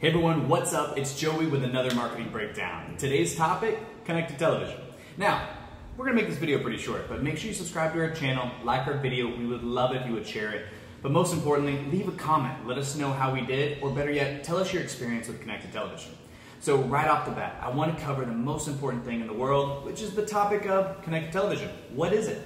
Hey everyone, what's up? It's Joey with another marketing breakdown. Today's topic, connected television. Now, we're gonna make this video pretty short, but make sure you subscribe to our channel, like our video. We would love if you would share it. But most importantly, leave a comment. Let us know how we did, or better yet, tell us your experience with connected television. So right off the bat, I want to cover the most important thing in the world, which is the topic of connected television. What is it?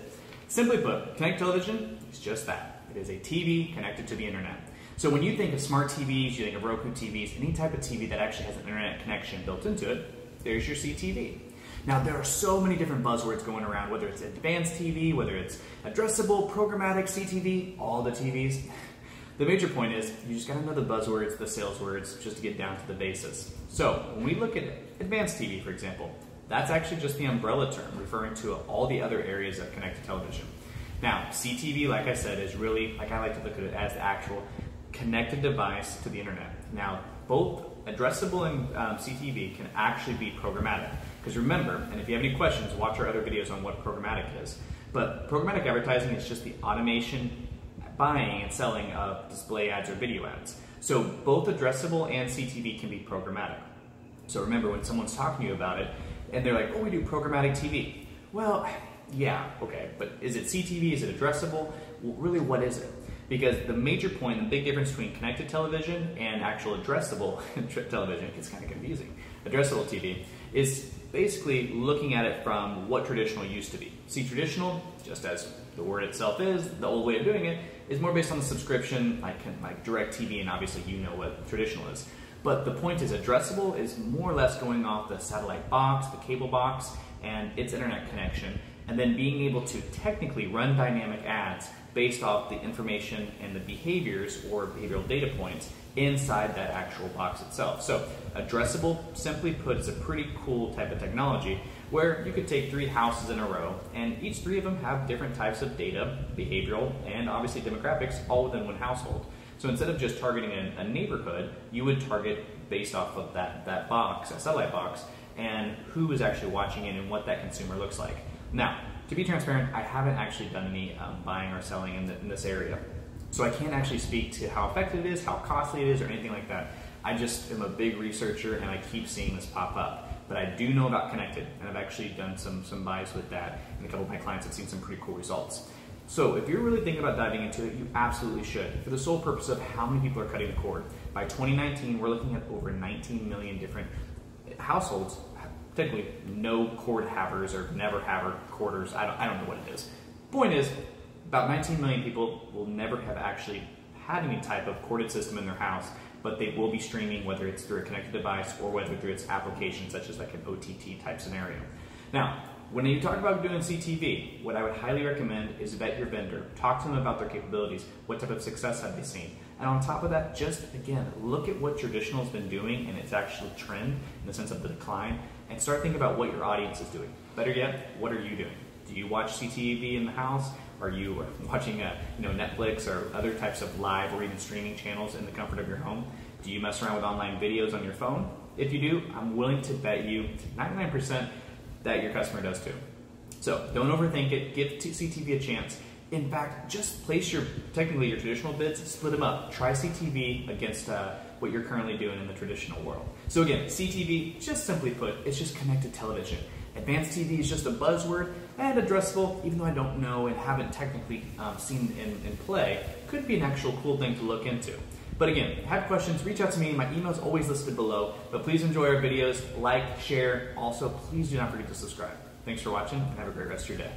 Simply put, connected television is just that. It is a TV connected to the internet. So when you think of smart TVs, you think of Roku TVs, any type of TV that actually has an internet connection built into it, there's your CTV. Now there are so many different buzzwords going around, whether it's advanced TV, whether it's addressable, programmatic, CTV, all the TVs. The major point is you just gotta know the buzzwords, the sales words, just to get down to the basis. So when we look at advanced TV, for example, that's actually just the umbrella term referring to all the other areas of connected television. Now, CTV, like I said, is really, like I like to look at it as the actual connected device to the internet. Now, both addressable and um, CTV can actually be programmatic. Because remember, and if you have any questions, watch our other videos on what programmatic is. But programmatic advertising is just the automation buying and selling of display ads or video ads. So both addressable and CTV can be programmatic. So remember when someone's talking to you about it and they're like, oh, we do programmatic TV. Well, yeah, okay, but is it CTV? Is it addressable? Well, really, what is it? Because the major point, the big difference between connected television and actual addressable television, it's kind of confusing, addressable TV, is basically looking at it from what traditional used to be. See, traditional, just as the word itself is, the old way of doing it, is more based on the subscription, like, like DirecTV, and obviously you know what traditional is. But the point is addressable is more or less going off the satellite box, the cable box, and its internet connection, and then being able to technically run dynamic ads based off the information and the behaviors or behavioral data points inside that actual box itself. So addressable, simply put, is a pretty cool type of technology where you could take three houses in a row and each three of them have different types of data, behavioral, and obviously demographics all within one household. So instead of just targeting a, neighborhood, you would target based off of that, that box, a satellite box, and who is actually watching it and what that consumer looks like. Now, to be transparent, I haven't actually done any um, buying or selling in, the, in this area. So I can't actually speak to how effective it is, how costly it is, or anything like that. I just am a big researcher and I keep seeing this pop up. But I do know about Connected, and I've actually done some, some buys with that, and a couple of my clients have seen some pretty cool results. So if you're really thinking about diving into it, you absolutely should, for the sole purpose of how many people are cutting the cord. By 2019, we're looking at over 19 million different households technically no cord havers or never haver corders. I don't, I don't know what it is. Point is, about 19 million people will never have actually had any type of corded system in their house, but they will be streaming whether it's through a connected device or whether through its application, such as like an OTT type scenario. Now, when you talk about doing CTV, what I would highly recommend is vet your vendor. Talk to them about their capabilities. What type of success have they seen? And on top of that, just again, look at what traditional has been doing and its actual trend in the sense of the decline, and start thinking about what your audience is doing. Better yet, what are you doing? Do you watch CTV in the house? Are you uh, watching a, you know, Netflix or other types of live or even streaming channels in the comfort of your home? Do you mess around with online videos on your phone? If you do, I'm willing to bet you 99% that your customer does too. So don't overthink it. Give CTV a chance. In fact, just place your technically your traditional bids, split them up. Try CTV against uh, what you're currently doing in the traditional world. So again, CTV, just simply put, it's just connected television. Advanced TV is just a buzzword and addressable, even though I don't know and haven't technically um, seen in, in play, could be an actual cool thing to look into. But again, have questions, reach out to me. My email is always listed below. But please enjoy our videos, like, share. Also, please do not forget to subscribe. Thanks for watching and have a great rest of your day.